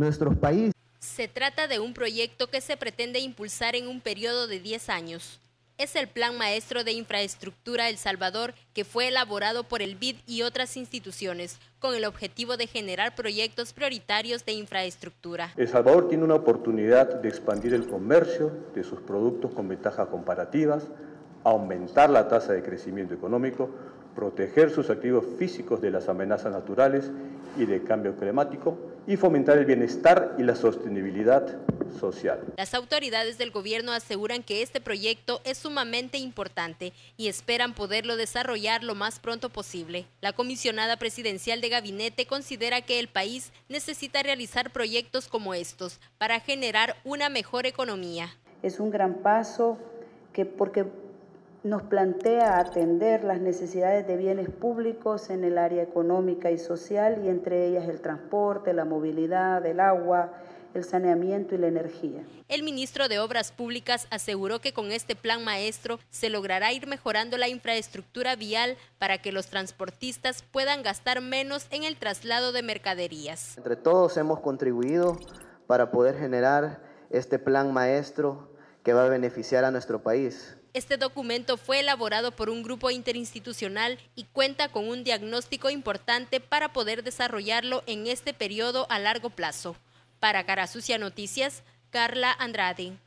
nuestros países. Se trata de un proyecto que se pretende impulsar en un periodo de 10 años. Es el Plan Maestro de Infraestructura El Salvador que fue elaborado por el BID y otras instituciones con el objetivo de generar proyectos prioritarios de infraestructura. El Salvador tiene una oportunidad de expandir el comercio de sus productos con ventajas comparativas, aumentar la tasa de crecimiento económico, proteger sus activos físicos de las amenazas naturales y del cambio climático y fomentar el bienestar y la sostenibilidad social. Las autoridades del gobierno aseguran que este proyecto es sumamente importante y esperan poderlo desarrollar lo más pronto posible. La comisionada presidencial de gabinete considera que el país necesita realizar proyectos como estos para generar una mejor economía. Es un gran paso que porque nos plantea atender las necesidades de bienes públicos en el área económica y social y entre ellas el transporte, la movilidad, el agua, el saneamiento y la energía. El ministro de Obras Públicas aseguró que con este plan maestro se logrará ir mejorando la infraestructura vial para que los transportistas puedan gastar menos en el traslado de mercaderías. Entre todos hemos contribuido para poder generar este plan maestro que va a beneficiar a nuestro país. Este documento fue elaborado por un grupo interinstitucional y cuenta con un diagnóstico importante para poder desarrollarlo en este periodo a largo plazo. Para Cara Sucia Noticias, Carla Andrade.